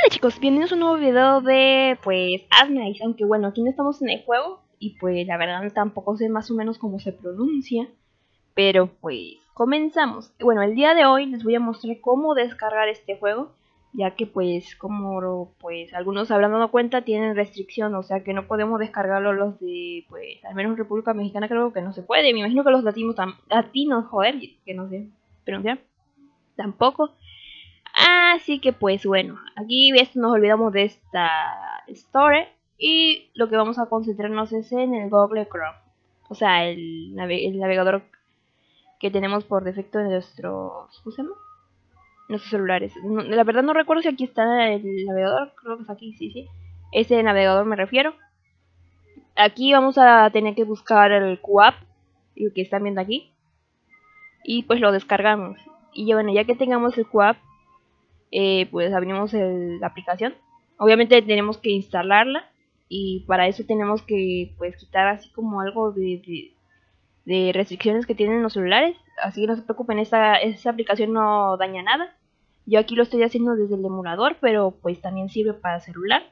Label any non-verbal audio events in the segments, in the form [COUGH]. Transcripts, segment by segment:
Hola chicos, bienvenidos a un nuevo video de pues Asnice, aunque bueno, aquí no estamos en el juego y pues la verdad tampoco sé más o menos cómo se pronuncia, pero pues comenzamos. Bueno, el día de hoy les voy a mostrar cómo descargar este juego, ya que pues como pues algunos habrán dado cuenta tienen restricción, o sea que no podemos descargarlo los de pues al menos República Mexicana creo que no se puede, me imagino que los latinos, latinos joder, que no sé pronunciar, tampoco. Así que pues bueno, aquí nos olvidamos de esta story y lo que vamos a concentrarnos es en el Google Chrome. O sea, el, navegador que tenemos por defecto en nuestros, ¿cómo Nuestros celulares. la verdad no recuerdo si aquí está el navegador, creo que es aquí, sí, sí. Ese navegador me refiero. Aquí vamos a tener que buscar el QAP, el que están viendo aquí. Y pues lo descargamos. Y bueno, ya que tengamos el QAP, eh, pues abrimos la aplicación. Obviamente tenemos que instalarla y para eso tenemos que pues quitar así como algo de, de, restricciones que tienen los celulares. Así que no se preocupen, esta, esta aplicación no daña nada. Yo aquí lo estoy haciendo desde el emulador, pero pues también sirve para celular.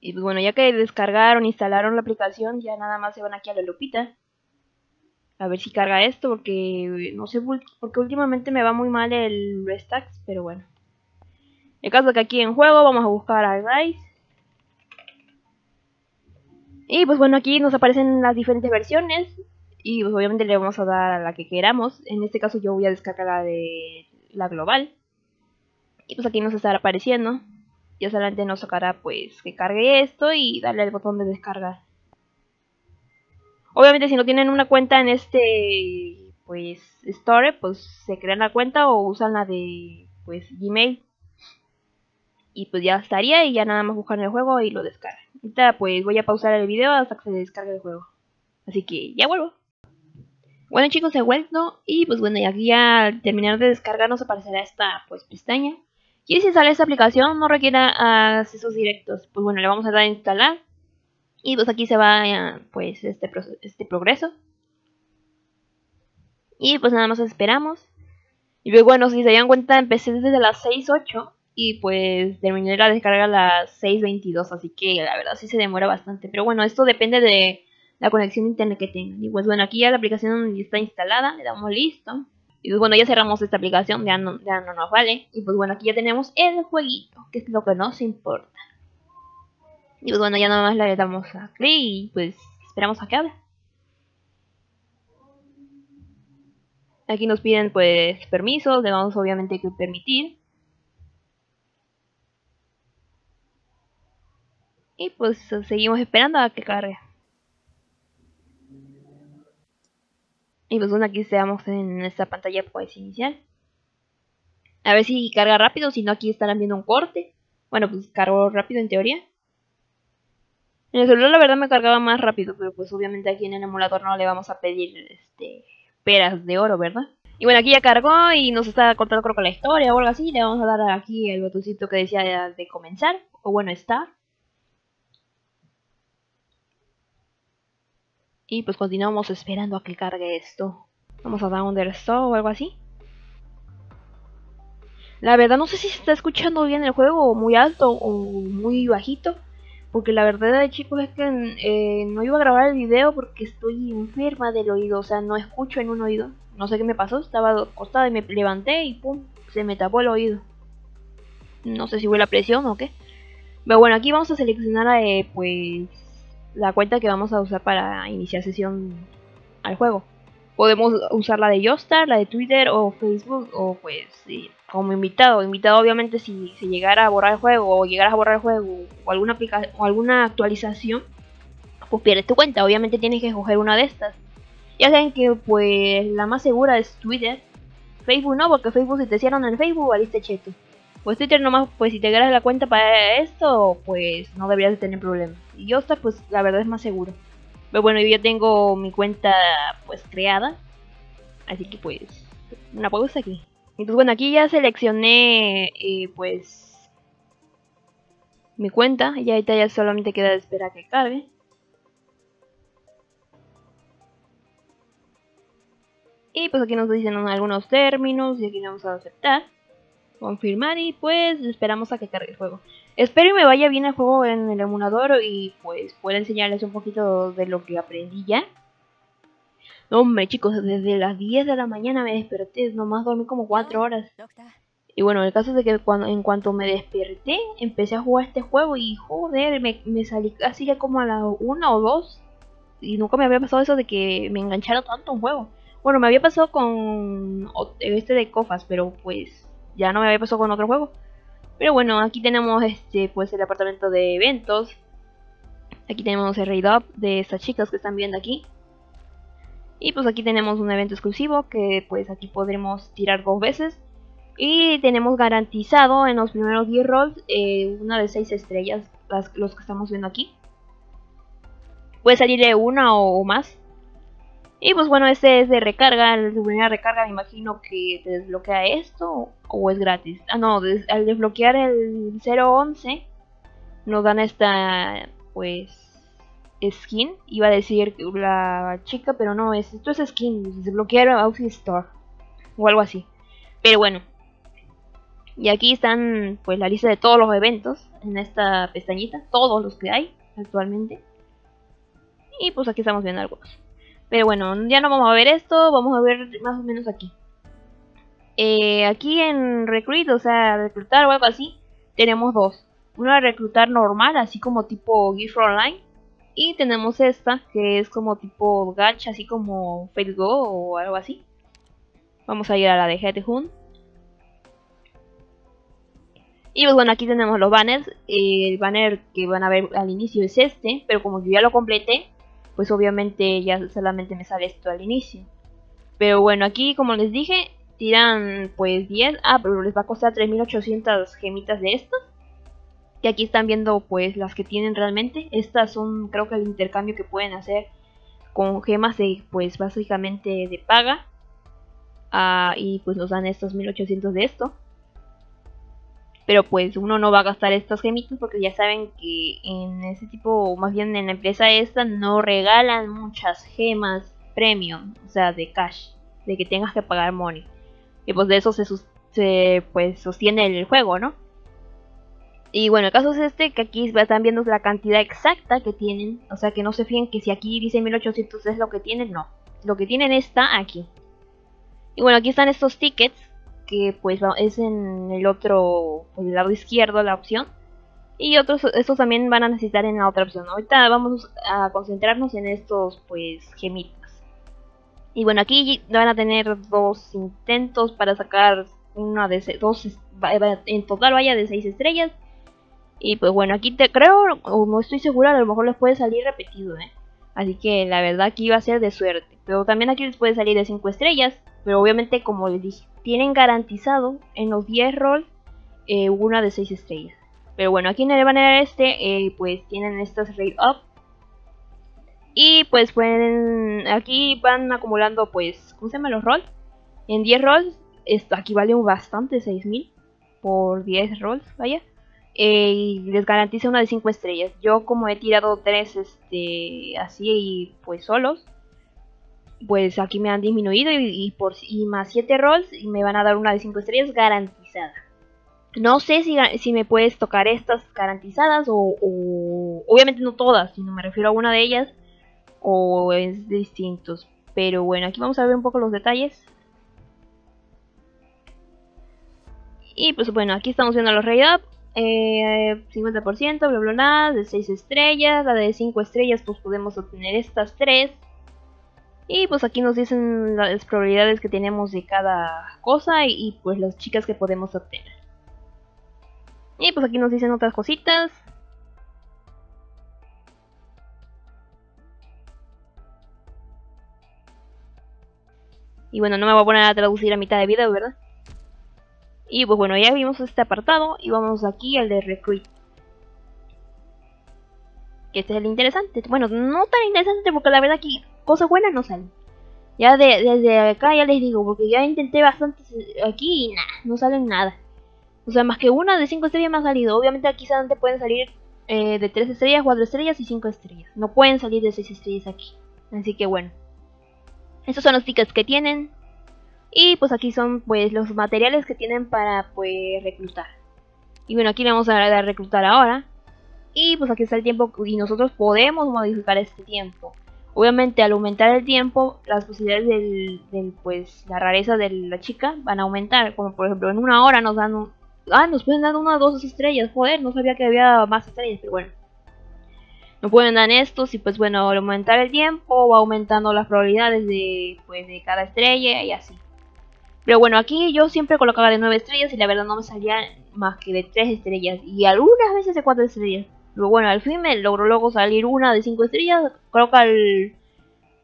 Y pues bueno, ya que descargaron, instalaron la aplicación, ya nada más se van aquí a la lupita a ver si carga esto porque no sé porque últimamente me va muy mal el Restacks, pero bueno. El caso es que aquí en juego vamos a buscar a Rise. Y pues bueno, aquí nos aparecen las diferentes versiones. Y pues obviamente le vamos a dar a la que queramos. En este caso yo voy a descargar la de la global. Y pues aquí nos estará apareciendo. Ya solamente nos sacará pues que cargue esto y darle al botón de descargar. Obviamente si no tienen una cuenta en este pues store, pues se crean la cuenta o usan la de pues Gmail. Y pues ya estaría y ya nada más buscan el juego y lo descargan. Ahorita pues voy a pausar el video hasta que se descargue el juego. Así que ya vuelvo. Bueno chicos, he vuelto y pues bueno, y aquí al terminar de descargar nos aparecerá esta pues pestaña. Y si sale esta aplicación no requiere accesos directos, pues bueno, le vamos a dar a instalar. Y pues aquí se va pues este, este progreso. Y pues nada más esperamos. Y luego bueno, si se dan cuenta empecé desde las 6.8 y pues terminé la descarga a las 6.22. Así que la verdad sí se demora bastante. Pero bueno, esto depende de la conexión internet que tengan. Y pues bueno, aquí ya la aplicación está instalada. Le damos listo. Y pues bueno, ya cerramos esta aplicación, ya no, ya no nos vale. Y pues bueno, aquí ya tenemos el jueguito, que es lo que nos importa. Y pues bueno, ya nada más le damos a clic y pues esperamos a que hable. Aquí nos piden pues permisos, le damos obviamente que permitir. Y pues seguimos esperando a que cargue. Y pues bueno, aquí estamos en esta pantalla pues inicial. A ver si carga rápido, si no aquí estarán viendo un corte. Bueno, pues cargo rápido en teoría. En el celular la verdad me cargaba más rápido, pero pues obviamente aquí en el emulador no le vamos a pedir este peras de oro, ¿verdad? Y bueno, aquí ya cargó y nos está contando creo que la historia o algo así. Le vamos a dar aquí el botoncito que decía de comenzar, o bueno, está. Y pues continuamos esperando a que cargue esto. Vamos a dar un o algo así. La verdad no sé si se está escuchando bien el juego, o muy alto o muy bajito. Porque la verdad, chicos, es que eh, no iba a grabar el video porque estoy enferma del oído. O sea, no escucho en un oído. No sé qué me pasó. Estaba acostada y me levanté y pum, se me tapó el oído. No sé si fue la presión o qué. Pero bueno, aquí vamos a seleccionar eh, pues la cuenta que vamos a usar para iniciar sesión al juego. Podemos usar la de Yostar, la de Twitter o Facebook o pues como invitado. Invitado obviamente si se llegara a borrar el juego o llegara a borrar el juego o alguna, aplicación o alguna actualización, pues pierdes tu cuenta. Obviamente tienes que escoger una de estas. Ya saben que pues la más segura es Twitter. Facebook no, porque Facebook si te cierran el Facebook, valiste cheto. Pues Twitter nomás, pues si te ganas la cuenta para esto, pues no deberías de tener problemas. Y Yostar pues la verdad es más seguro. Pero bueno, yo ya tengo mi cuenta pues creada. Así que pues puedo usar aquí. Y pues bueno, aquí ya seleccioné eh, pues mi cuenta. Y ahorita ya solamente queda esperar que cargue. Y pues aquí nos dicen algunos términos y aquí vamos a aceptar. confirmar y pues esperamos a que cargue el juego. Espero y me vaya bien el juego en el emulador y pues pueda enseñarles un poquito de lo que aprendí ya. Hombre chicos, desde las 10 de la mañana me desperté, nomás dormí como 4 horas. Y bueno, el caso es de que cuando, en cuanto me desperté, empecé a jugar este juego y joder, me, me salí casi ya como a la 1 o 2. Y nunca me había pasado eso de que me enganchara tanto un juego. Bueno, me había pasado con este de Cofas, pero pues ya no me había pasado con otro juego. Pero bueno, aquí tenemos este pues el apartamento de eventos. Aquí tenemos el raid up de estas chicas que están viendo aquí. Y pues aquí tenemos un evento exclusivo que pues aquí podremos tirar dos veces. Y tenemos garantizado en los primeros 10 rolls eh, una de 6 estrellas, los que estamos viendo aquí. Puede salirle una o, más. Y pues bueno, este es de recarga, la primera recarga me imagino que te desbloquea esto o es gratis. Ah no, al desbloquear el 011 nos dan esta pues skin. Iba a decir la chica, pero no, es, esto es skin, desbloquear Outfit Store o algo así. Pero bueno, y aquí están pues la lista de todos los eventos en esta pestañita, todos los que hay actualmente. Y pues aquí estamos viendo algunos. Pero bueno, ya no vamos a ver esto, vamos a ver más o menos aquí. Eh, aquí en Recruit, o sea, reclutar o algo así, tenemos dos. Una reclutar normal, así como tipo Gear Online. Y tenemos esta, que es como tipo gacha, así como Fate Go o algo así. Vamos a ir a la de Head Hunt. Y pues bueno, aquí tenemos los banners. el banner que van a ver al inicio es este, pero como yo ya lo completé, pues obviamente ya solamente me sale esto al inicio. Pero bueno, aquí como les dije, tiran pues 10. Ah, pero les va a costar 3800 gemitas de estas. Que aquí están viendo pues las que tienen realmente. Estas son creo que el intercambio que pueden hacer con gemas de pues básicamente de paga. Ah, y pues nos dan estos 1800 de esto. Pero pues uno no va a gastar estas gemitas porque ya saben que en ese tipo, más bien en la empresa esta, no regalan muchas gemas premium, o sea, de cash, de que tengas que pagar money. Y pues de eso se, pues, sostiene el juego, ¿no? Y bueno, el caso es este, que aquí están viendo la cantidad exacta que tienen. O sea, que no se fíen que si aquí dice 1800 es lo que tienen, no. Lo que tienen está aquí. Y bueno, aquí están estos tickets que pues es en el otro, lado izquierdo la opción. Y otros, estos también van a necesitar en la otra opción. Ahorita vamos a concentrarnos en estos pues gemitas. Y bueno, aquí van a tener dos intentos para sacar una de dos, en total vaya de seis estrellas. Y pues bueno, aquí te creo, o no estoy segura, a lo mejor les puede salir repetido, ¿eh? Así que la verdad aquí va a ser de suerte. Pero también aquí les puede salir de 5 estrellas. Pero obviamente, como les dije, tienen garantizado en los 10 rolls eh, una de 6 estrellas. Pero bueno, aquí en el banner este, eh, pues tienen estas raid up. Y pues pueden, aquí van acumulando pues, ¿cómo se llama los rolls? En 10 rolls, esto aquí vale bastante, 6000 por 10 rolls, vaya. Eh, y les garantiza una de 5 estrellas. Yo como he tirado 3 este, así y pues solos, pues aquí me han disminuido y, por, y más 7 rolls y me van a dar una de 5 estrellas garantizada. No sé si, si me puedes tocar estas garantizadas o, Obviamente no todas, sino me refiero a una de ellas o es distintos. Pero bueno, aquí vamos a ver un poco los detalles. Y pues bueno, aquí estamos viendo los raid up eh, 50%, bla bla de 6 estrellas, la de 5 estrellas pues podemos obtener estas 3. Y pues aquí nos dicen las probabilidades que tenemos de cada cosa y, pues las chicas que podemos obtener. Y pues aquí nos dicen otras cositas. Y bueno, no me voy a poner a traducir a mitad de video, ¿verdad? Y pues bueno, ya vimos este apartado y vamos aquí al de Recruit. Que este es el interesante. Bueno, no tan interesante porque la verdad aquí cosas buenas no salen. Ya de, desde acá ya les digo, porque ya intenté bastante aquí y nada, no salen nada. O sea, más que una de 5 estrellas me ha salido. Obviamente aquí solamente pueden salir eh, de 3 estrellas, 4 estrellas y 5 estrellas. No pueden salir de 6 estrellas aquí. Así que bueno. Estos son los tickets que tienen. Y pues aquí son pues los materiales que tienen para pues reclutar. Y bueno, aquí le vamos a dar a reclutar ahora. Y pues aquí está el tiempo y nosotros podemos modificar este tiempo. Obviamente al aumentar el tiempo, las posibilidades del, pues la rareza de la chica van a aumentar. Como por ejemplo en una hora nos dan un, Ah, nos pueden dar una o dos estrellas. Joder, no sabía que había más estrellas, pero bueno. Nos pueden dar estos y pues bueno, al aumentar el tiempo va aumentando las probabilidades de, pues, de cada estrella y así. Pero bueno, aquí yo siempre colocaba de 9 estrellas y la verdad no me salía más que de 3 estrellas. Y algunas veces de 4 estrellas. Pero bueno, al fin me logró luego salir una de 5 estrellas. Creo que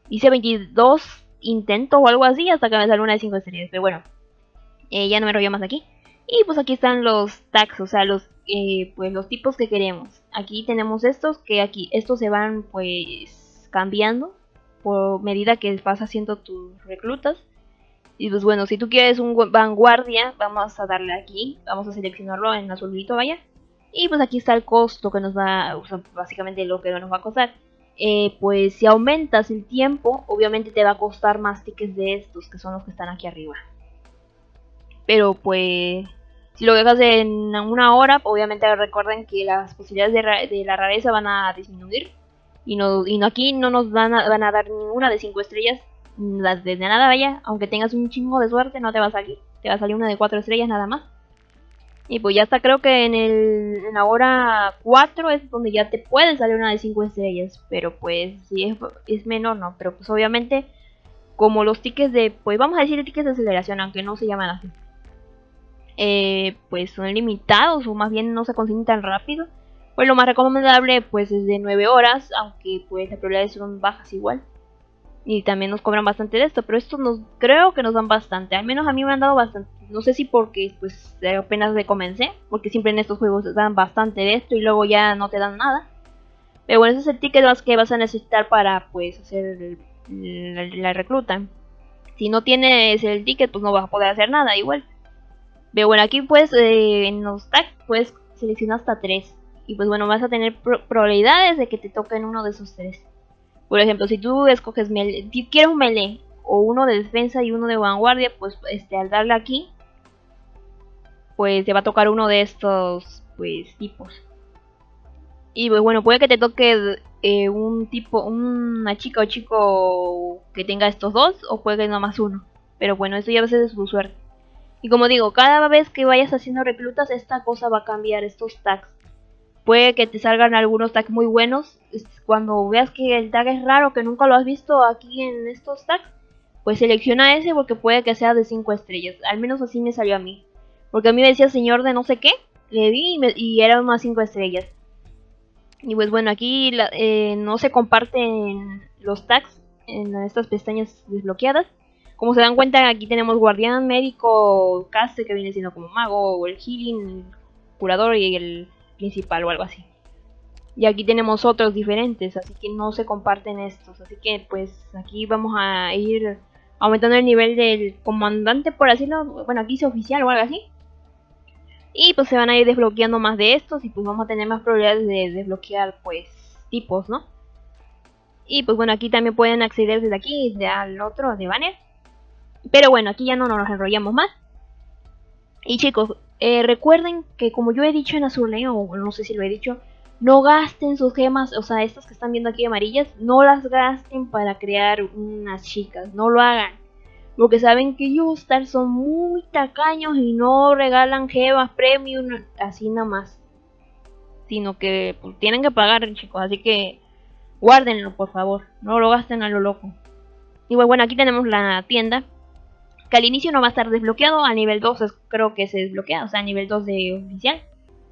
hice 22 intentos o algo así hasta que me salió una de 5 estrellas. Pero bueno, eh, ya no me enrollo más aquí. Y pues aquí están los tags, o sea, los, eh, pues los tipos que queremos. Aquí tenemos estos, que aquí, estos se van pues cambiando por medida que vas haciendo tus reclutas. Y pues bueno, si tú quieres un vanguardia, vamos a darle aquí, vamos a seleccionarlo en azulito, vaya. Y pues aquí está el costo que nos va, o sea, básicamente lo que nos va a costar. Eh, pues si aumentas el tiempo, obviamente te va a costar más tickets de estos, que son los que están aquí arriba. Pero pues si lo dejas en una hora, obviamente recuerden que las posibilidades de, la rareza van a disminuir. Y, no, y no, aquí no nos van a, van a dar ninguna de 5 estrellas. Las de nada vaya. Aunque tengas un chingo de suerte, no te va a salir. Te va a salir una de 4 estrellas nada más. Y pues ya está, creo que en, el, la hora 4 es donde ya te puede salir una de 5 estrellas. Pero pues si es, es menor, no. Pero pues obviamente, como los tickets de, pues vamos a decir tickets de aceleración, aunque no se llaman así eh, pues son limitados o más bien no se consiguen tan rápido. Pues lo más recomendable pues es de 9 horas, aunque pues las probabilidades son bajas igual. Y también nos cobran bastante de esto, pero esto nos creo que nos dan bastante. Al menos a mí me han dado bastante. No sé si porque pues apenas de comencé, porque siempre en estos juegos dan bastante de esto y luego ya no te dan nada. Pero bueno, ese es el ticket que vas a necesitar para pues hacer la, recluta. Si no tienes el ticket, pues no vas a poder hacer nada igual. Pero bueno, aquí pues en los tags puedes seleccionar hasta 3. Y pues bueno, vas a tener probabilidades de que te toquen uno de esos tres. Por ejemplo, si tú escoges melee, si quieres un melee o uno de defensa y uno de vanguardia, pues este al darle aquí, pues te va a tocar uno de estos pues tipos. Y pues bueno, puede que te toque eh, un tipo, una chica o chico que tenga estos dos, o puede que más uno. Pero bueno, eso ya a veces es su suerte. Y como digo, cada vez que vayas haciendo reclutas, esta cosa va a cambiar, estos tags. Puede que te salgan algunos tags muy buenos. Cuando veas que el tag es raro, que nunca lo has visto aquí en estos tags, pues selecciona ese porque puede que sea de 5 estrellas. Al menos así me salió a mí. Porque a mí me decía señor de no sé qué, le vi y, eran unas 5 estrellas. Y pues bueno, aquí eh, no se comparten los tags en estas pestañas desbloqueadas. Como se dan cuenta, aquí tenemos guardián, médico, caster que viene siendo como mago, o el healing, curador y el principal o algo así. Y aquí tenemos otros diferentes, así que no se comparten estos. Así que pues aquí vamos a ir aumentando el nivel del comandante, por decirlo. Bueno, aquí es oficial o algo así. Y pues se van a ir desbloqueando más de estos y pues vamos a tener más probabilidades de desbloquear pues tipos, ¿no? Y pues bueno, aquí también pueden acceder desde aquí, al otro, de banner. Pero bueno, aquí ya no nos enrollamos más. Y chicos, eh, recuerden que como yo he dicho en Azuleo, o no sé si lo he dicho, no gasten sus gemas, o sea, estas que están viendo aquí amarillas, no las gasten para crear unas chicas, no lo hagan. Porque saben que Yoostar son muy tacaños y no regalan gemas premium así nada más. Sino que pues, tienen que pagar, chicos, así que guárdenlo, por favor, no lo gasten a lo loco. Y bueno, aquí tenemos la tienda al inicio no va a estar desbloqueado, a nivel 2 creo que se desbloquea, o sea, a nivel 2 de oficial.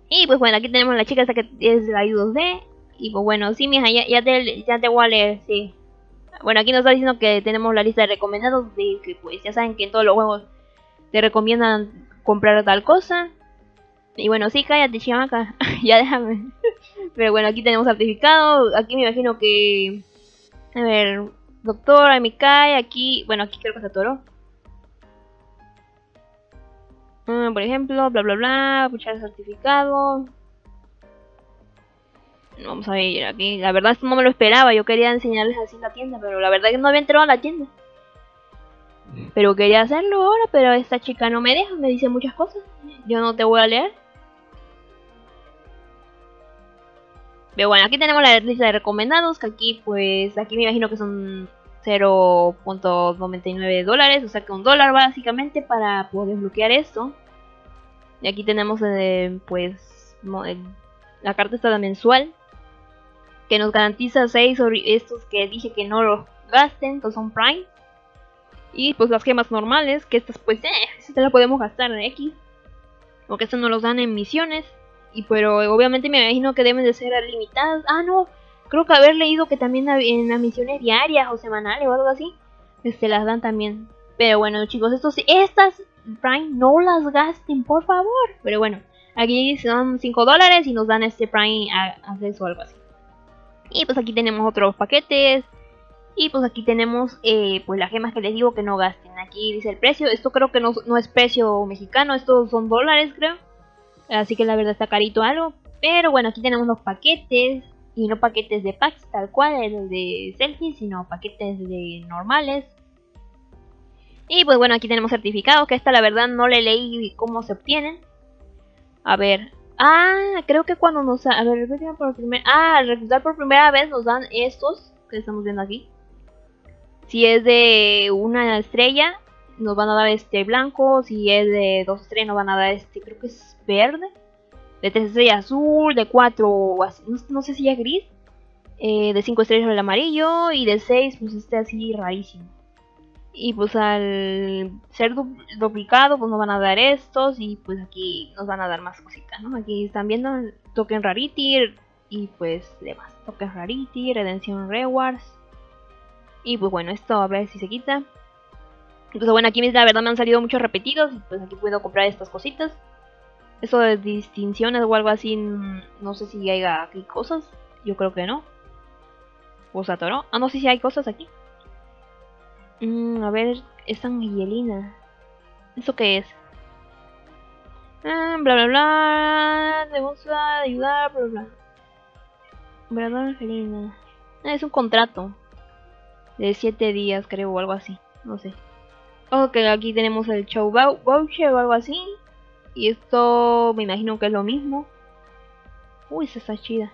Y pues bueno, aquí tenemos la chica esta que es la I2D. Y pues bueno, sí, mija, ya, te, ya te voy a leer, sí. Bueno, aquí nos está diciendo que tenemos la lista de recomendados, de que pues ya saben que en todos los juegos te recomiendan comprar tal cosa. Y bueno, sí, cállate, chimaca, [LAUGHS] ya déjame. Pero bueno, aquí tenemos certificado, aquí me imagino que... A ver, doctor, Amikai, aquí... Bueno, aquí creo que se atoró. Mm, por ejemplo, bla bla bla, puchar certificado. Vamos a ver aquí. La verdad no me lo esperaba. Yo quería enseñarles así la tienda, pero la verdad es que no había entrado a la tienda. Pero quería hacerlo ahora, pero esta chica no me deja, me dice muchas cosas. Yo no te voy a leer. Pero bueno, aquí tenemos la lista de recomendados, que aquí pues, aquí me imagino que son 0.99 dólares, o sea que un dólar básicamente para poder desbloquear esto. Y aquí tenemos eh, pues la carta está mensual, que nos garantiza 6 sobre estos que dije que no los gasten, que son Prime. Y pues las gemas normales, que estas pues, eh, estas las podemos gastar en X. Porque estas no los dan en misiones. Y pero obviamente me imagino que deben de ser limitadas. Ah, no. Creo que haber leído que también en las misiones diarias o semanales o algo así. Este las dan también. Pero bueno chicos, estos, estas Prime no las gasten, por favor. Pero bueno, aquí son 5 dólares y nos dan este Prime acceso o algo así. Y pues aquí tenemos otros paquetes. Y pues aquí tenemos eh, pues las gemas que les digo que no gasten. Aquí dice el precio. Esto creo que no, no es precio mexicano. Estos son dólares creo. Así que la verdad está carito algo. Pero bueno, aquí tenemos los paquetes. Y no paquetes de packs tal cual, de selfies, sino paquetes de normales. Y pues bueno, aquí tenemos certificados, que esta la verdad no le leí cómo se obtienen. A ver. Ah, creo que cuando nos... A ver, por primera... Ah, al reclutar por primera vez nos dan estos que estamos viendo aquí. Si es de una estrella, nos van a dar este blanco. Si es de dos estrellas, nos van a dar este, creo que es verde. De tres estrellas azul, de cuatro, no, sé si es gris. Eh, de cinco estrellas el amarillo. Y de seis, pues este así rarísimo. Y pues al ser duplicado, pues nos van a dar estos. Y pues aquí nos van a dar más cositas, ¿no? Aquí están viendo token rarity y pues demás. Token rarity, redención rewards. Y pues bueno, esto a ver si se quita. Pues bueno, aquí la verdad me han salido muchos repetidos. Y pues aquí puedo comprar estas cositas. Eso de distinciones o algo así, no sé si hay aquí cosas. Yo creo que no. O ¿no? Ah, no sé si hay cosas aquí. Mm, a ver, esta Angelina. ¿Eso qué es? Ah, bla bla bla. Debemos ayudar, bla bla. Bla Angelina. Ah, es un contrato. De 7 días, creo, o algo así. No sé. Ok, aquí tenemos el show voucher o algo así. Y esto me imagino que es lo mismo. Uy, esa está chida.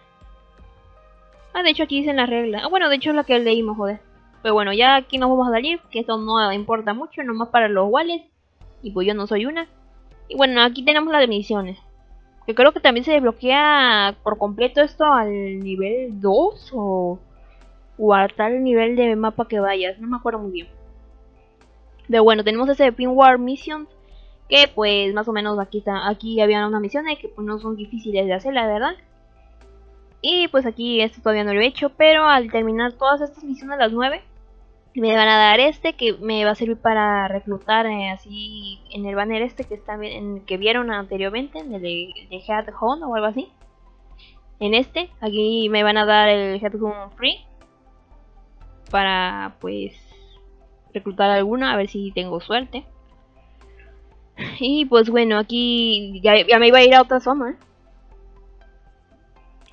Ah, de hecho aquí dicen la regla. Ah, bueno, de hecho es la que leímos, joder. Pero bueno, ya aquí nos vamos a salir, que esto no importa mucho, nomás para los wallets. Y pues yo no soy una. Y bueno, aquí tenemos las misiones. Que creo que también se desbloquea por completo esto al nivel 2 o, o a tal nivel de mapa que vayas. No me acuerdo muy bien. Pero bueno, tenemos ese Pin War Mission. Que pues más o menos aquí está, aquí había unas misiones que pues no son difíciles de hacer, la verdad. Y pues aquí esto todavía no lo he hecho, pero al terminar todas estas misiones, las 9, me van a dar este que me va a servir para reclutar eh, así en el banner este que está en que vieron anteriormente, en el de, Head Home o algo así. En este, aquí me van a dar el Head Home Free para pues reclutar alguna, a ver si tengo suerte. Y pues bueno, aquí ya, ya me iba a ir a otra zona.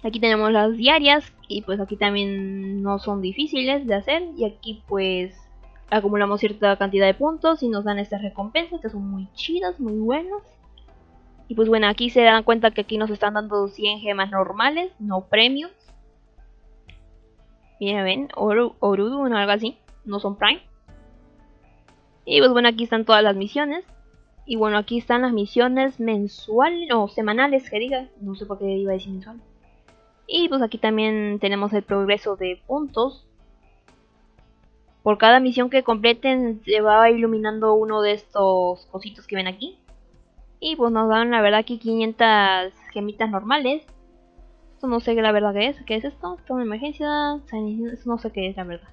Aquí tenemos las diarias y pues aquí también no son difíciles de hacer y aquí pues acumulamos cierta cantidad de puntos y nos dan estas recompensas que son muy chidas, muy buenas. Y pues bueno, aquí se dan cuenta que aquí nos están dando 100 gemas normales, no premios. Miren, ven, Orudu o algo así, no son prime. Y pues bueno, aquí están todas las misiones. Y bueno, aquí están las misiones mensuales, o semanales, que diga. No sé por qué iba a decir mensual. Y pues aquí también tenemos el progreso de puntos. Por cada misión que completen se va iluminando uno de estos cositos que ven aquí. Y pues nos dan la verdad aquí 500 gemitas normales. Esto no sé la verdad qué es. ¿Qué es esto? Esto una emergencia. No sé qué es la verdad.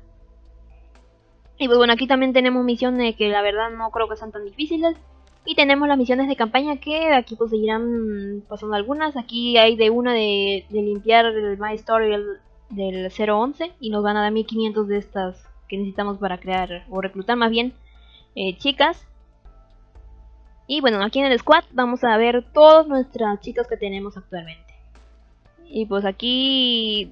Y pues bueno, aquí también tenemos misiones que la verdad no creo que sean tan difíciles. Y tenemos las misiones de campaña que aquí pues seguirán pasando algunas. Aquí hay de una de, limpiar el My Story del, 011 y nos van a dar 1500 de estas que necesitamos para crear o reclutar más bien eh, chicas. Y bueno, aquí en el squad vamos a ver todas nuestras chicas que tenemos actualmente. Y pues aquí...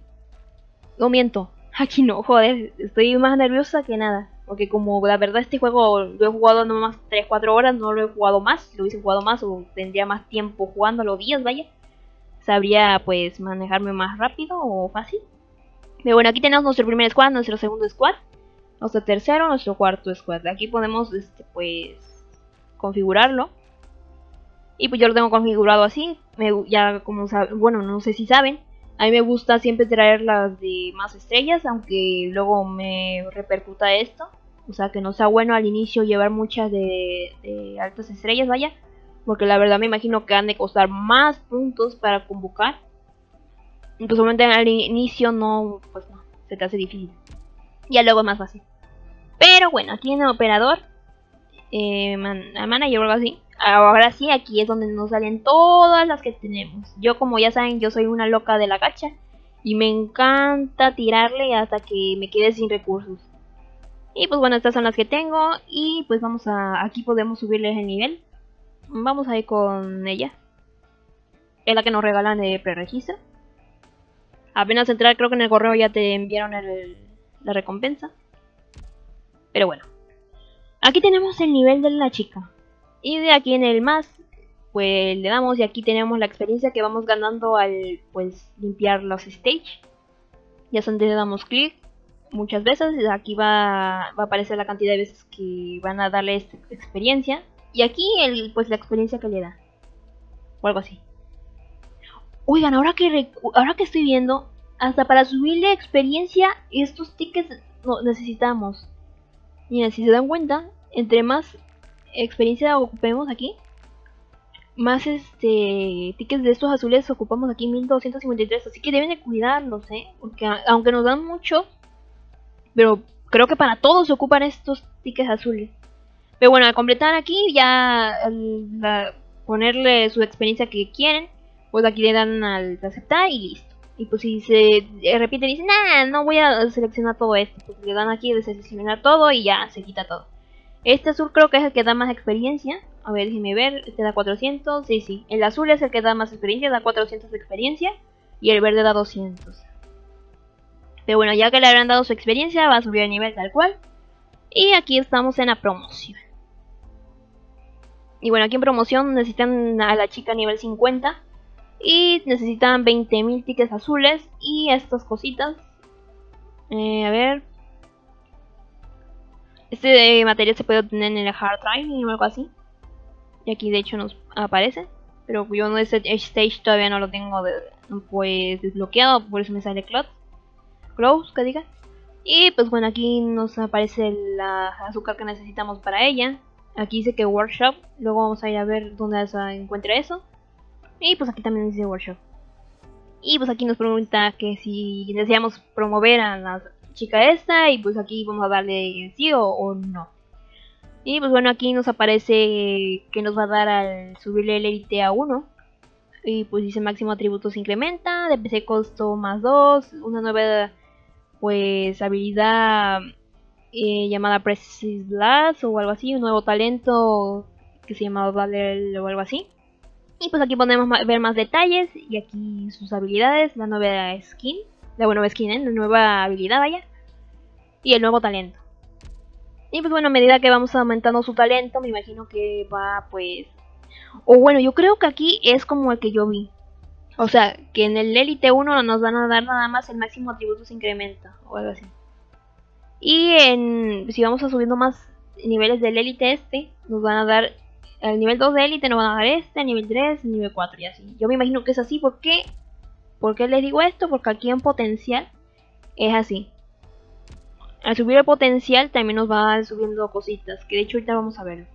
No miento, [LAUGHS] aquí no, joder, estoy más nerviosa que nada. Porque como la verdad este juego lo he jugado nomás 3-4 horas, no lo he jugado más. Si lo hubiese jugado más o tendría más tiempo jugando los días, vaya. Sabría pues manejarme más rápido o fácil. Pero bueno, aquí tenemos nuestro primer squad, nuestro segundo squad. Nuestro tercero, nuestro cuarto squad. Aquí podemos este, pues configurarlo. Y pues yo lo tengo configurado así. Me, ya como bueno, no sé si saben. A mí me gusta siempre traer las de más estrellas, aunque luego me repercuta esto. O sea, que no sea bueno al inicio llevar muchas de, altas estrellas, vaya. Porque la verdad me imagino que han de costar más puntos para convocar. Pues obviamente al inicio no, pues no, se te hace difícil. Ya luego es más fácil. Pero bueno, aquí en el operador, eh, manager o algo así, ahora sí, aquí es donde nos salen todas las que tenemos. Yo como ya saben, yo soy una loca de la gacha. Y me encanta tirarle hasta que me quede sin recursos. Y pues bueno, estas son las que tengo. Y pues vamos a... Aquí podemos subirles el nivel. Vamos a ir con ella. Es la que nos regalan de preregistro. Apenas entrar, creo que en el correo ya te enviaron la recompensa. Pero bueno. Aquí tenemos el nivel de la chica. Y de aquí en el más, pues le damos y aquí tenemos la experiencia que vamos ganando al pues limpiar los stage. Ya son le damos clic muchas veces, aquí va, a aparecer la cantidad de veces que van a darle esta experiencia. Y aquí el, pues la experiencia que le da. O algo así. Oigan, ahora que, ahora que estoy viendo, hasta para subirle experiencia, estos tickets no, necesitamos. Mira, si se dan cuenta, entre más experiencia ocupemos aquí, más este tickets de estos azules ocupamos aquí 1253, así que deben de cuidarlos, ¿eh? Porque aunque nos dan mucho, pero creo que para todos se ocupan estos tickets azules. Pero bueno, al completar aquí, ya ponerle su experiencia que quieren, pues aquí le dan al aceptar y listo. Y pues si se repite, dicen, nah, no voy a seleccionar todo esto. Pues le dan aquí de seleccionar todo y ya se quita todo. Este azul creo que es el que da más experiencia. A ver, déjeme ver. Este da 400. Sí, sí. El azul es el que da más experiencia. Da 400 de experiencia. Y el verde da 200. Pero bueno, ya que le habrán dado su experiencia, va a subir el nivel tal cual. Y aquí estamos en la promoción. Y bueno, aquí en promoción necesitan a la chica nivel 50. Y necesitan 20.000 tickets azules. Y estas cositas. Eh, a ver, este material se puede obtener en el hard drive o algo así. Y aquí de hecho nos aparece. Pero yo no ese stage todavía no lo tengo pues desbloqueado, por eso me sale close. Close, que diga. Y pues bueno, aquí nos aparece el azúcar que necesitamos para ella. Aquí dice que workshop. Luego vamos a ir a ver dónde se encuentra eso. Y pues aquí también dice workshop. Y pues aquí nos pregunta que si deseamos promover a las chica esta y pues aquí vamos a darle sí o, no. Y pues bueno, aquí nos aparece que nos va a dar al subirle el Elite a 1. Y pues dice máximo atributo se incrementa, de PC costo más 2, una nueva pues habilidad eh, llamada Precise Blast o algo así, un nuevo talento que se llama Valer o algo así. Y pues aquí podemos ver más detalles y aquí sus habilidades, la nueva skin, la nueva skin, ¿eh? la nueva habilidad vaya y el nuevo talento. Y pues bueno, a medida que vamos aumentando su talento, me imagino que va pues... O bueno, yo creo que aquí es como el que yo vi. O sea, que en el Elite 1 nos van a dar nada más el máximo atributo se incrementa o algo así. Y en, si vamos a subiendo más niveles del Elite este, nos van a dar el nivel 2 de Elite, nos van a dar este, el nivel 3, el nivel 4 y así. Yo me imagino que es así, ¿por qué? ¿Por qué les digo esto? Porque aquí en potencial es así al subir el potencial también nos va subiendo cositas, que de hecho ahorita vamos a ver.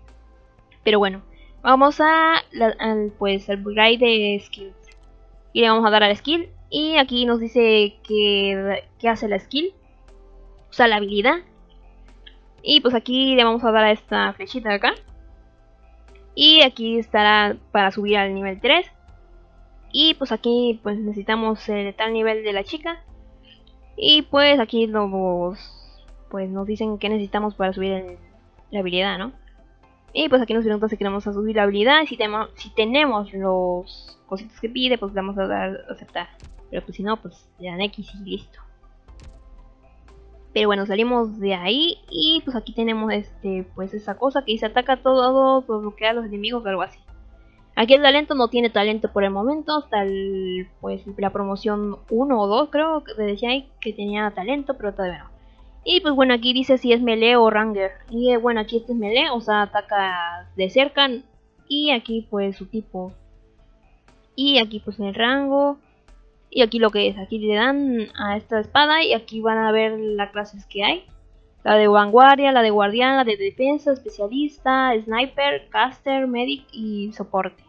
Pero bueno, vamos a al, pues al upgrade de skills. Y le vamos a dar al skill. Y aquí nos dice que, que hace la skill. O sea, la habilidad. Y pues aquí le vamos a dar a esta flechita de acá. Y aquí estará para subir al nivel 3. Y pues aquí pues necesitamos el tal nivel de la chica. Y pues aquí nos pues nos dicen que necesitamos para subir la habilidad, ¿no? Y pues aquí nos pregunta si queremos subir la habilidad si tenemos, si tenemos los cositos que pide, pues le vamos a dar aceptar. Pero pues si no, pues le dan X y listo. Pero bueno, salimos de ahí y pues aquí tenemos este pues esa cosa que dice ataca todo, todo bloquea a los enemigos o algo así. Aquí el talento no tiene talento por el momento, hasta el, pues la promoción 1 o 2 creo que decía ahí que tenía talento, pero todavía no. Y pues bueno, aquí dice si es melee o ranger. Y eh, bueno, aquí este es melee, o sea, ataca de cerca. Y aquí pues su tipo. Y aquí pues el rango. Y aquí lo que es, aquí le dan a esta espada y aquí van a ver las clases que hay. La de vanguardia, la de guardián, la de defensa, especialista, sniper, caster, medic y soporte.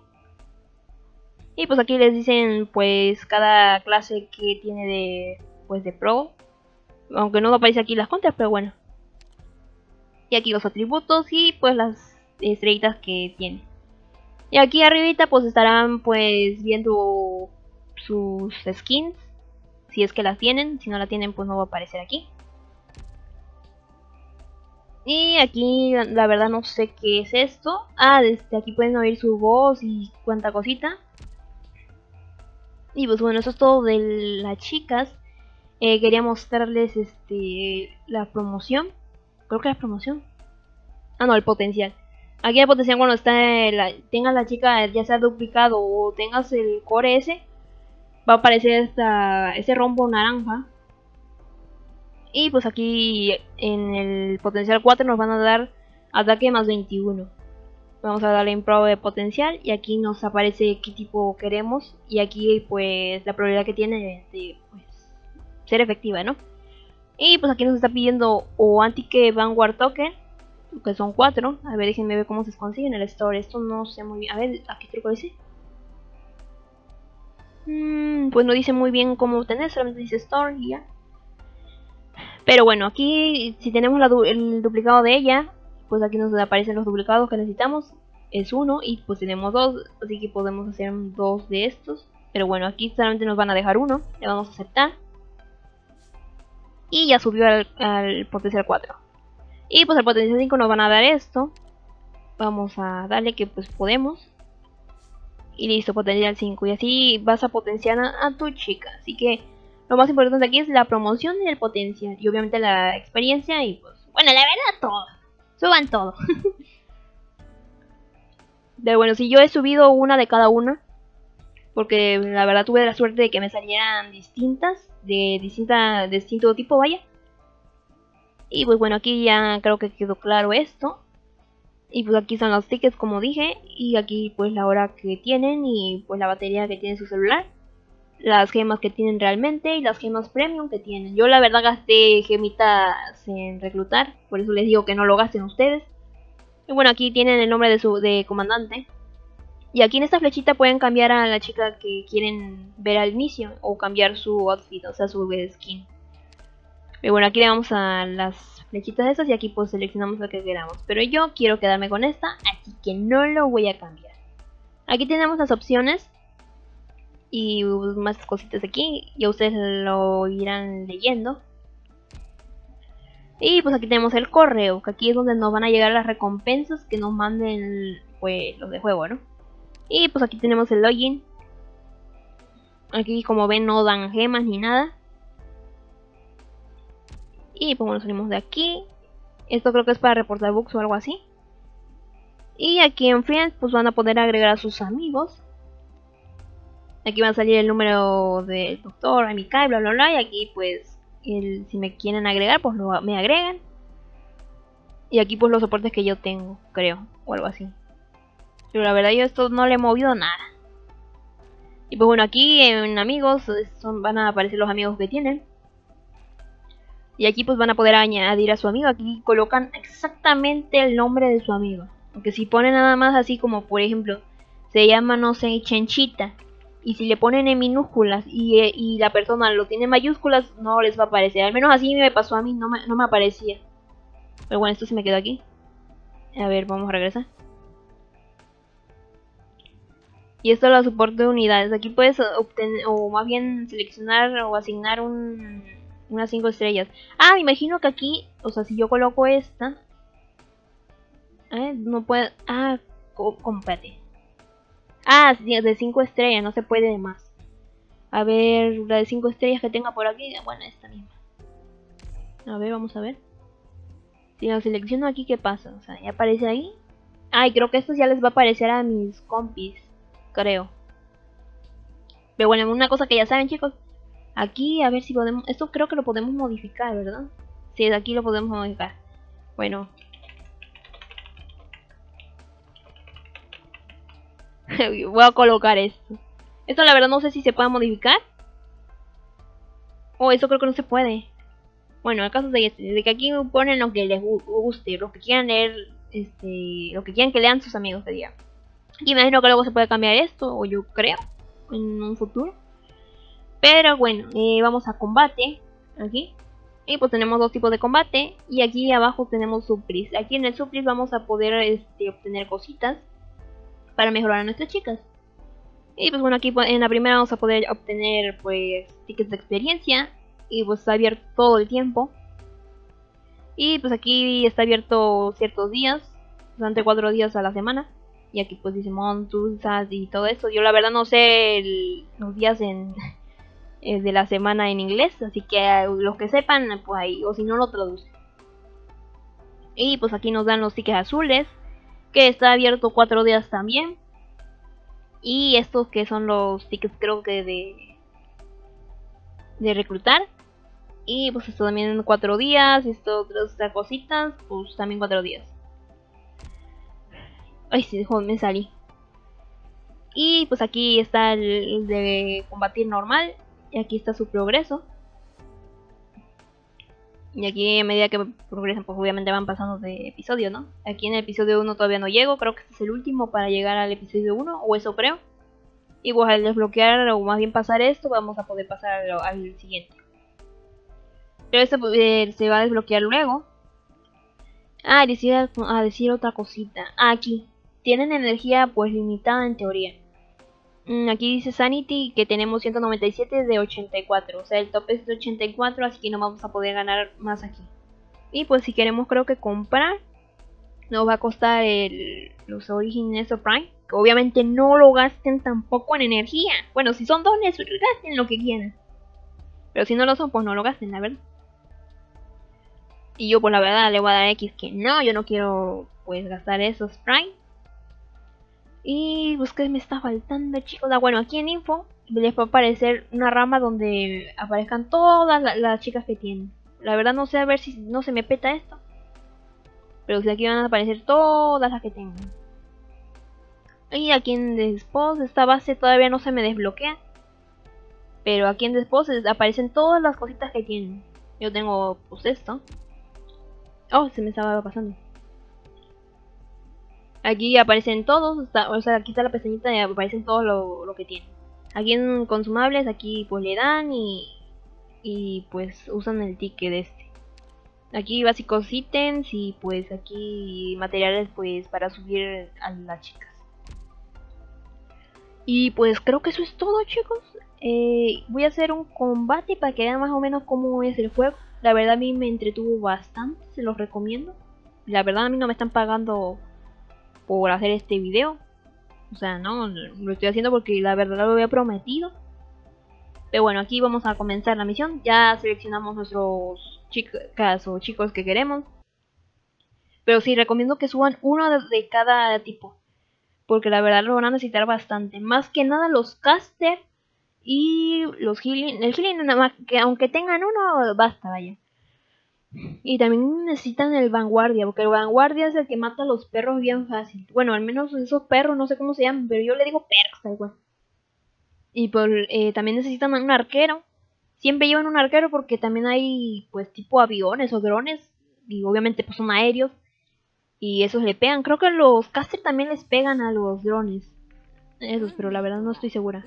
Y pues aquí les dicen pues cada clase que tiene de pues de pro. Aunque no aparece aquí las contras, pero bueno. Y aquí los atributos y pues las estrellitas que tiene. Y aquí arribita pues estarán pues viendo sus skins. Si es que las tienen, si no la tienen pues no va a aparecer aquí. Y aquí la verdad no sé qué es esto. Ah, desde aquí pueden oír su voz y cuánta cosita. Y pues bueno, eso es todo de las chicas. Eh, quería mostrarles este la promoción. Creo que la promoción. Ah, no, el potencial. Aquí el potencial cuando está la, tengas la chica ya sea duplicado o tengas el core ese, va a aparecer esta, ese rombo naranja. Y pues aquí en el potencial 4 nos van a dar ataque más 21. Vamos a darle en prueba de potencial y aquí nos aparece qué tipo queremos y aquí pues la probabilidad que tiene de pues, ser efectiva, ¿no? Y pues aquí nos está pidiendo o Antique Vanguard Token, que son cuatro. A ver, déjenme ver cómo se consigue en el store. Esto no sé muy bien. A ver, aquí creo que dice. Mm, pues no dice muy bien cómo obtener, solamente dice store y ya. Pero bueno, aquí si tenemos el duplicado de ella, pues aquí nos aparecen los duplicados que necesitamos. Es uno y pues tenemos dos, así que podemos hacer dos de estos. Pero bueno, aquí solamente nos van a dejar uno, le vamos a aceptar. Y ya subió al, potencial 4. Y pues al potencial 5 nos van a dar esto. Vamos a darle que pues podemos. Y listo, potencial 5. Y así vas a potenciar a, tu chica. Así que lo más importante aquí es la promoción y el potencial. Y obviamente la experiencia y pues... Bueno, la verdad todo. Suban todo. [LAUGHS] Pero bueno, si yo he subido una de cada una. Porque la verdad tuve la suerte de que me salieran distintas de distinta, distinto tipo, vaya. Y pues bueno, aquí ya creo que quedó claro esto. Y pues aquí son los tickets como dije. Y aquí pues la hora que tienen y pues la batería que tiene su celular. Las gemas que tienen realmente y las gemas premium que tienen. Yo la verdad gasté gemitas en reclutar. Por eso les digo que no lo gasten ustedes. Y bueno, aquí tienen el nombre de su de comandante. Y aquí en esta flechita pueden cambiar a la chica que quieren ver al inicio o cambiar su outfit, o sea, su skin. Y bueno, aquí le vamos a las flechitas esas y aquí pues seleccionamos lo que queramos. Pero yo quiero quedarme con esta, así que no lo voy a cambiar. Aquí tenemos las opciones y más cositas aquí, ya ustedes lo irán leyendo. Y pues aquí tenemos el correo, que aquí es donde nos van a llegar las recompensas que nos manden pues los de juego, ¿no? Y pues aquí tenemos el login. Aquí como ven no dan gemas ni nada. Y pues bueno, salimos de aquí. Esto creo que es para reportar bugs o algo así. Y aquí en Friends pues van a poder agregar a sus amigos. Aquí va a salir el número del doctor, Amica y bla bla bla. Y aquí pues si me quieren agregar pues lo, me agregan. Y aquí pues los soportes que yo tengo, creo, o algo así. Pero la verdad yo esto no le he movido nada. Y pues bueno, aquí en amigos son, van a aparecer los amigos que tienen. Y aquí pues van a poder añadir a su amigo. Aquí colocan exactamente el nombre de su amigo. Aunque si ponen nada más así como por ejemplo, se llama no sé, Chenchita. Y si le ponen en minúsculas y, y, la persona lo tiene en mayúsculas, no les va a aparecer. Al menos así me pasó a mí, no me, no me aparecía. Pero bueno, esto se me quedó aquí. A ver, vamos a regresar. Y esto lo soporte de unidades. Aquí puedes obtener, o más bien seleccionar o asignar un, unas 5 estrellas. Ah, me imagino que aquí, o sea, si yo coloco esta, ¿eh? no puede, ah, cómprate. Ah, de 5 estrellas, no se puede de más. A ver, la de 5 estrellas que tenga por aquí, bueno, esta misma. A ver, vamos a ver. Si lo selecciono aquí, ¿qué pasa? O sea, ya aparece ahí. Ay, creo que esto ya les va a aparecer a mis compis. Creo. Pero bueno, una cosa que ya saben, chicos. Aquí, a ver si podemos... Esto creo que lo podemos modificar, ¿verdad? Sí, de aquí lo podemos modificar. Bueno. [LAUGHS] Voy a colocar esto. Esto la verdad no sé si se puede modificar. Oh, eso creo que no se puede. Bueno, el caso de, de que aquí ponen lo que les guste, lo que quieran leer, este, lo que quieran que lean sus amigos de día. Y imagino que luego se puede cambiar esto, o yo creo, en un futuro. Pero bueno, eh, vamos a combate, aquí. Y pues tenemos dos tipos de combate. Y aquí abajo tenemos supris. Aquí en el supris vamos a poder este, obtener cositas para mejorar a nuestras chicas. Y pues bueno, aquí en la primera vamos a poder obtener pues tickets de experiencia. Y pues está abierto todo el tiempo. Y pues aquí está abierto ciertos días. Durante cuatro días a la semana. Y aquí pues dice Montusas y todo eso. Yo la verdad no sé los días en, eh, de la semana en inglés. Así que eh, los que sepan, pues ahí. O si no lo traduce. Y pues aquí nos dan los tickets azules. Que está abierto cuatro días también. Y estos que son los tickets creo que de, de reclutar. Y pues esto también cuatro días. Y esto otras cositas, pues también cuatro días. Ay, sí, me salí. Y pues aquí está el de combatir normal. Y aquí está su progreso. Y aquí a medida que progresan, pues obviamente van pasando de episodio, ¿no? Aquí en el episodio 1 todavía no llego, creo que este es el último para llegar al episodio 1, o eso creo. Y pues al desbloquear, o más bien pasar esto, vamos a poder pasar al, siguiente. Pero este eh, se va a desbloquear luego. Ah, decir, a decir otra cosita. Ah, aquí. Tienen energía pues limitada en teoría. Mm, aquí dice Sanity que tenemos 197 de 84. O sea, el top es de 84, así que no vamos a poder ganar más aquí. Y pues si queremos creo que comprar, nos va a costar el, los Origin Eso Prime. Que obviamente no lo gasten tampoco en energía. Bueno, si son dones, gasten lo que quieran. Pero si no lo son, pues no lo gasten, la verdad. Y yo pues la verdad le voy a dar X que no, yo no quiero pues gastar esos Prime. Y pues que me está faltando chicos. Ah, bueno, aquí en info les va a aparecer una rama donde aparezcan todas las chicas que tienen. La verdad no sé a ver si no se me peta esto. Pero aquí van a aparecer todas las que tengo. Y aquí en Despoz esta base todavía no se me desbloquea. Pero aquí en Despoz aparecen todas las cositas que tienen. Yo tengo pues esto. Oh, se me estaba pasando. Aquí aparecen todos, o sea, aquí está la pestañita y aparecen todo lo, que tienen. Aquí en consumables, aquí pues le dan y, y pues usan el ticket este. Aquí básicos ítems y pues aquí materiales pues para subir a las chicas. Y pues creo que eso es todo chicos. Eh, voy a hacer un combate para que vean más o menos cómo es el juego. La verdad a mí me entretuvo bastante, se los recomiendo. La verdad a mí no me están pagando por hacer este video. O sea, no, lo estoy haciendo porque la verdad lo había prometido. Pero bueno, aquí vamos a comenzar la misión. Ya seleccionamos nuestros chicas o chicos que queremos. Pero sí, recomiendo que suban uno de cada tipo. Porque la verdad lo van a necesitar bastante. Más que nada los caster y los healing. El healing que aunque tengan uno, basta, vaya. Y también necesitan el vanguardia, porque el vanguardia es el que mata a los perros bien fácil. Bueno, al menos esos perros, no sé cómo se llaman, pero yo le digo perros, da igual. Y por, eh, también necesitan un arquero. Siempre llevan un arquero porque también hay, pues, tipo aviones o drones. Y obviamente, pues, son aéreos. Y esos le pegan. Creo que los caster también les pegan a los drones. Esos, pero la verdad no estoy segura.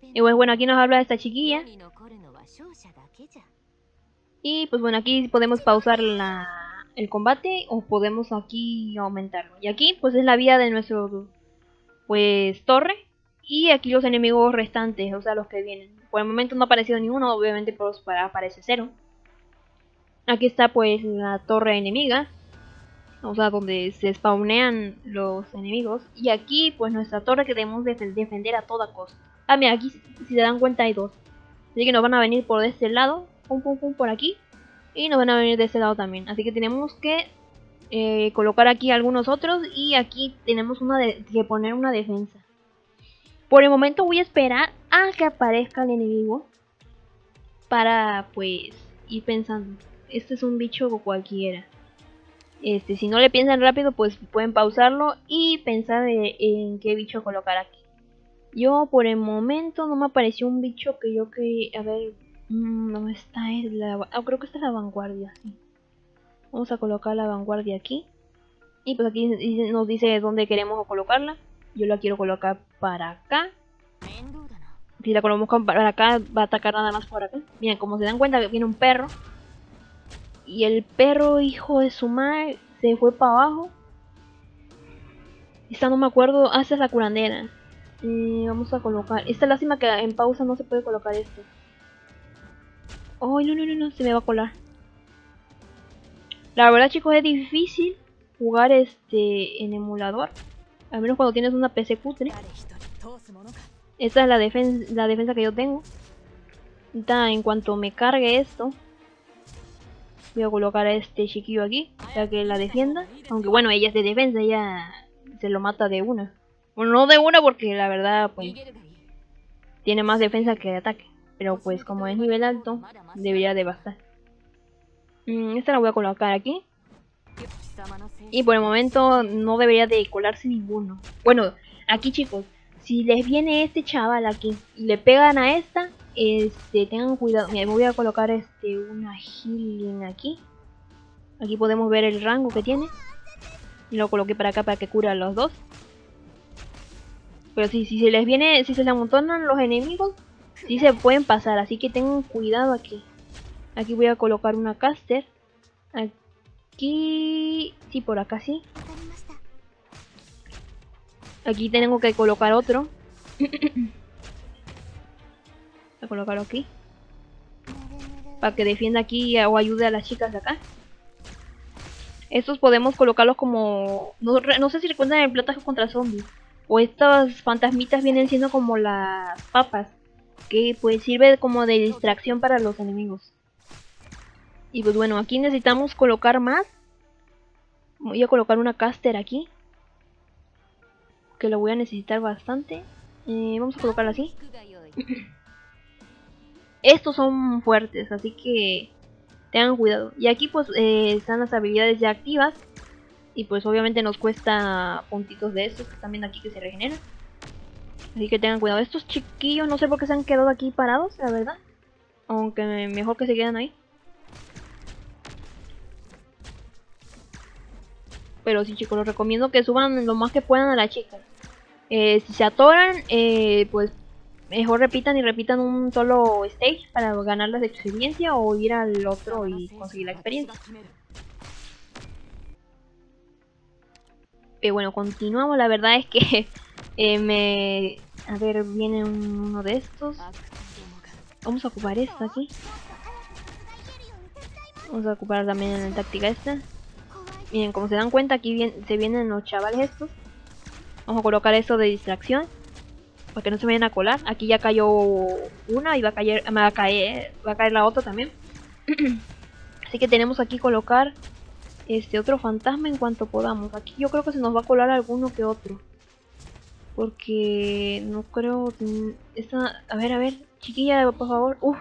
Y bueno, bueno aquí nos habla esta chiquilla. Y pues bueno, aquí podemos pausar el combate o podemos aquí aumentarlo. Y aquí pues es la vida de nuestro pues torre. Y aquí los enemigos restantes, o sea los que vienen. Por el momento no ha aparecido ninguno, obviamente pues para aparece cero. Aquí está pues la torre enemiga. O sea, donde se spawnean los enemigos. Y aquí pues nuestra torre que debemos defender a toda costa. Ah, aquí si se dan cuenta hay dos. Así que nos van a venir por este lado pum pum pum por aquí. Y nos van a venir de este lado también. Así que tenemos que eh, colocar aquí algunos otros. Y aquí tenemos una que poner una defensa. Por el momento voy a esperar a que aparezca el enemigo. Para pues ir pensando. Este es un bicho cualquiera. Este, si no le piensan rápido, pues pueden pausarlo y pensar en qué bicho colocar aquí. Yo por el momento no me apareció un bicho que yo que a ver, no está es la, ah, creo que esta es la vanguardia, sí. Vamos a colocar la vanguardia aquí. Y pues aquí nos dice dónde queremos colocarla. Yo la quiero colocar para acá. Si la colocamos para acá, va a atacar nada más por acá. Bien, como se dan cuenta, viene un perro. Y el perro, hijo de su madre, se fue para abajo. Esta no me acuerdo. Ah, esta es la curandera. Eh, vamos a colocar. Esta lástima que en pausa no se puede colocar esto. Oh, no, no, no, no, se me va a colar. La verdad, chicos, es difícil jugar este en emulador. Al menos cuando tienes una PC cutre. Esta es la, defensa la defensa que yo tengo. en cuanto me cargue esto, Voy a colocar a este chiquillo aquí, para que la defienda. Aunque bueno, ella es de defensa, ella se lo mata de una. Bueno, no de una porque la verdad, pues, tiene más defensa que ataque. Pero pues como es nivel alto, debería de bastar. Mm, esta la voy a colocar aquí. Y por el momento no debería de colarse ninguno. Bueno, aquí chicos, si les viene este chaval aquí y le pegan a esta, este, tengan cuidado. me voy a colocar este una healing aquí. Aquí podemos ver el rango que tiene. Y lo coloqué para acá para que cura a los dos. Pero si, si se les viene, si se les amontonan los enemigos, sí se pueden pasar. Así que tengan cuidado aquí. Aquí voy a colocar una caster. Aquí... Sí, por acá sí. Aquí tengo que colocar otro. a colocarlo aquí. Para que defienda aquí o ayude a las chicas de acá. Estos podemos colocarlos como... No, sé si recuerdan el plataje contra zombies. O estas fantasmitas vienen siendo como las papas. Que pues sirve como de distracción para los enemigos. Y pues bueno, aquí necesitamos colocar más. Voy a colocar una caster aquí. Que lo voy a necesitar bastante. Eh, vamos a colocarla así. Estos son fuertes, así que tengan cuidado. Y aquí pues eh, están las habilidades ya activas. Y pues obviamente nos cuesta puntitos de estos que están viendo aquí que se regeneran. Así que tengan cuidado. Estos chiquillos no sé por qué se han quedado aquí parados, la verdad. Aunque mejor que se queden ahí. Pero sí chicos, los recomiendo que suban lo más que puedan a las chicas. Eh, si se atoran, eh, pues mejor repitan y repitan un solo stage para ganar la experiencia o ir al otro y conseguir la experiencia. Pero bueno, continuamos. La verdad es que [LAUGHS] eh, me... A ver, viene uno de estos. Vamos a ocupar esto aquí. Vamos a ocupar también en la táctica esta. Miren, como se dan cuenta, aquí se vienen los chavales estos. Vamos a colocar esto de distracción para que no se vayan a colar. Aquí ya cayó una y va a caer, va a caer, va a caer la otra también. [CLEARS THROAT] Así que tenemos aquí colocar este otro fantasma en cuanto podamos. Aquí yo creo que se nos va a colar alguno que otro. Porque no creo... Esta, a ver, a ver, chiquilla, por favor. Uf.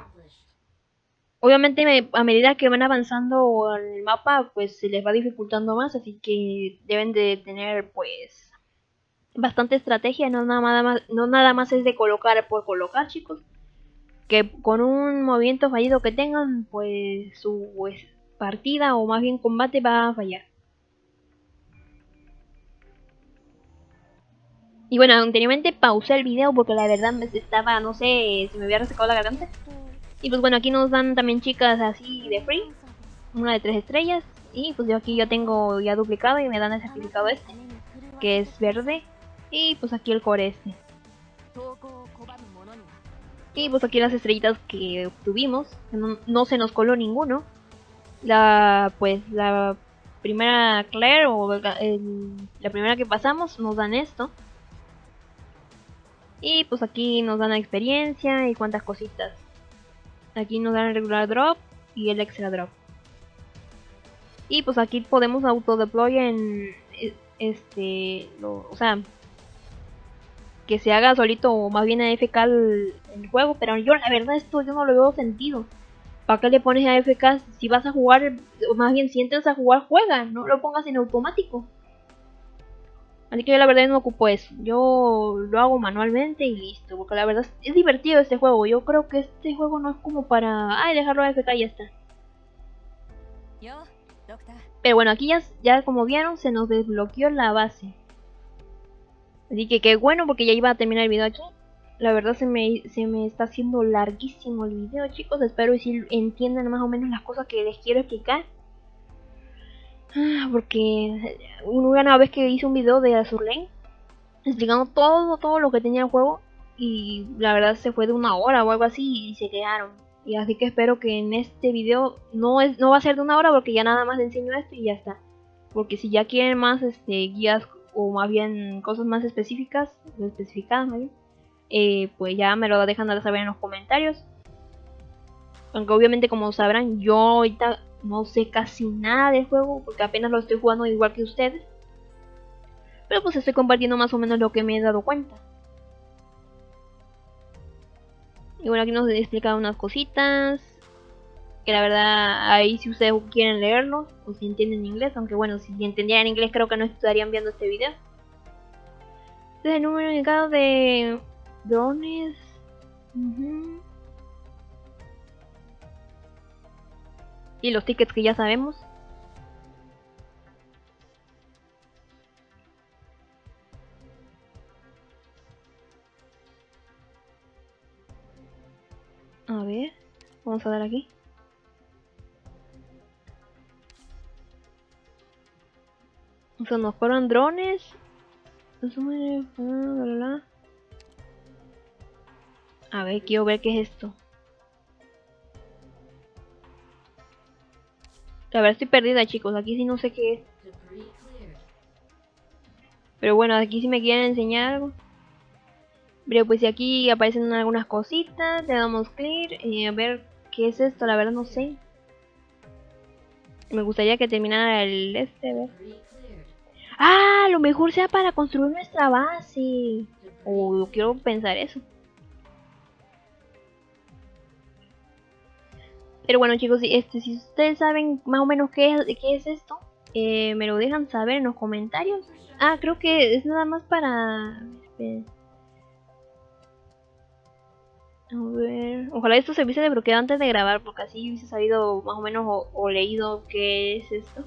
Obviamente a medida que van avanzando en el mapa, pues se les va dificultando más. Así que deben de tener pues bastante estrategia, no nada más, no nada más es de colocar por colocar, chicos. Que con un movimiento fallido que tengan, pues su pues, partida o más bien combate va a fallar. Y bueno, anteriormente pausé el video porque la verdad me estaba, no sé, se me había resecado la garganta. Y pues bueno, aquí nos dan también chicas así de free. Una de tres estrellas. Y pues yo aquí ya tengo ya duplicado y me dan el certificado este. Que es verde. Y pues aquí el core este. Y pues aquí las estrellitas que obtuvimos. No, se nos coló ninguno. La pues la primera Claire o la primera que pasamos nos dan esto. Y pues aquí nos dan la experiencia y cuántas cositas. Aquí nos dan el regular drop y el extra drop. Y pues aquí podemos autodeploy en e, este, o sea, que se haga solito o más bien AFK el, el juego, pero yo la verdad esto yo no lo veo sentido. ¿Para qué le pones AFK si vas a jugar, o más bien si entras a jugar, juega, no lo pongas en automático? Así que yo la verdad no ocupo eso. Yo lo hago manualmente y listo. Porque la verdad es divertido este juego. Yo creo que este juego no es como para... Ay, dejarlo AFK y ya está. Pero bueno, aquí ya, ya como vieron se nos desbloqueó la base. Así que qué bueno porque ya iba a terminar el video aquí. La verdad se me, se me está haciendo larguísimo el video chicos. Espero que si entiendan más o menos las cosas que les quiero explicar. Ah, porque una vez que hice un video de Azur Lane explicando todo, todo lo que tenía el juego y la verdad se fue de una hora o algo así y se quedaron. Y así que espero que en este video no es no va a ser de una hora porque ya nada más enseño esto y ya está. Porque si ya quieren más este guías o más bien cosas más específicas, especificadas eh, pues ya me lo dejan de saber en los comentarios. Aunque obviamente como sabrán, yo ahorita no sé casi nada del juego porque apenas lo estoy jugando igual que ustedes. Pero pues estoy compartiendo más o menos lo que me he dado cuenta. Y bueno, aquí nos he explicado unas cositas. Que la verdad, ahí si ustedes quieren leerlo, o si entienden inglés, aunque bueno, si entendieran inglés creo que no estarían viendo este video. Este es el número indicado de drones. Y los tickets que ya sabemos. A ver, vamos a dar aquí. O sea, nos fueron drones. A ver, quiero ver qué es esto. La verdad estoy perdida chicos, aquí sí no sé qué es. Pero bueno, aquí sí me quieren enseñar algo. Pero pues aquí aparecen algunas cositas, le damos clear, eh, a ver qué es esto, la verdad no sé. Me gustaría que terminara el este, a. Ah, lo mejor sea para construir nuestra base. O quiero pensar eso. Pero bueno chicos, este, si ustedes saben más o menos qué es, qué es esto, eh, me lo dejan saber en los comentarios. Ah, creo que es nada más para... A ver... Ojalá esto se hubiese desbloqueado antes de grabar, porque así hubiese sabido más o menos o leído qué es esto.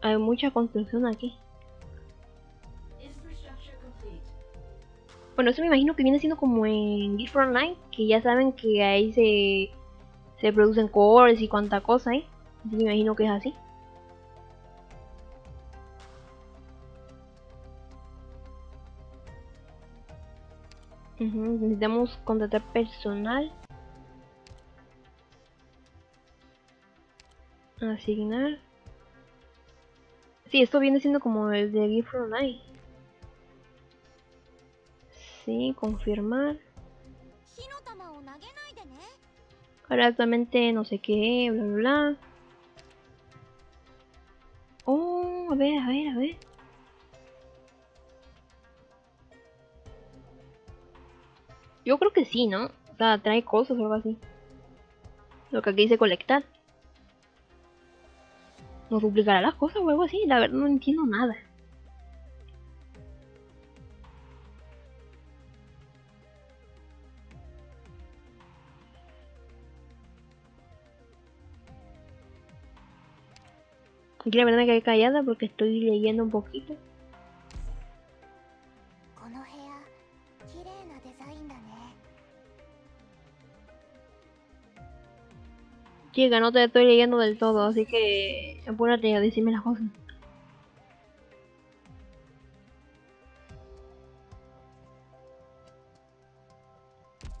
Hay mucha construcción aquí. Bueno, eso me imagino que viene siendo como en GIF Online, que ya saben que ahí se, se producen cores y cuánta cosa ahí. Así me imagino que es así. necesitamos contratar personal. Asignar. Sí, esto viene siendo como el de GIF Online. Sí, confirmar. Correctamente no sé qué, bla bla bla. Oh, a ver, a ver, a ver. Yo creo que sí, ¿no? O sea, trae cosas o algo así. Lo que aquí dice colectar. ¿Nos duplicará las cosas o algo así? La verdad no entiendo nada. Aquí la verdad me quedé callada porque estoy leyendo un poquito. Chica, no te estoy leyendo del todo, así que apúrate a decirme las cosas.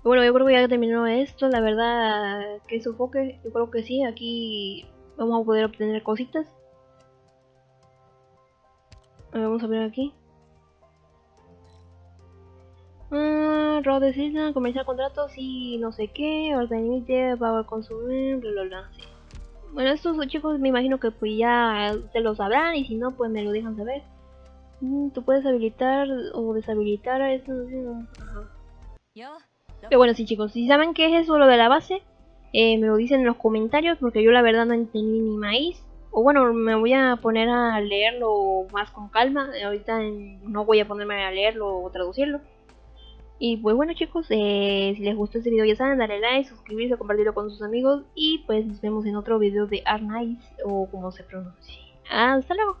Bueno, yo creo que ya terminó esto, la verdad que sofoque, yo creo que sí, aquí vamos a poder obtener cositas. Vamos a ver aquí. Uh, Rod comercial contratos y no sé qué, orden límite, a consumir, bla bla bla. Bueno, estos chicos me imagino que pues ya te lo sabrán y si no, pues me lo dejan saber. Mm, tú puedes habilitar o deshabilitar a esto. Pero bueno, sí chicos, si saben qué es eso lo de la base, eh, me lo dicen en los comentarios porque yo la verdad no entendí ni maíz. O bueno, me voy a poner a leerlo más con calma. Ahorita no voy a ponerme a leerlo o traducirlo. Y pues bueno chicos, eh, si les gustó este video ya saben, darle like, suscribirse, compartirlo con sus amigos. Y pues nos vemos en otro video de Arnice o como se pronuncie. Hasta luego.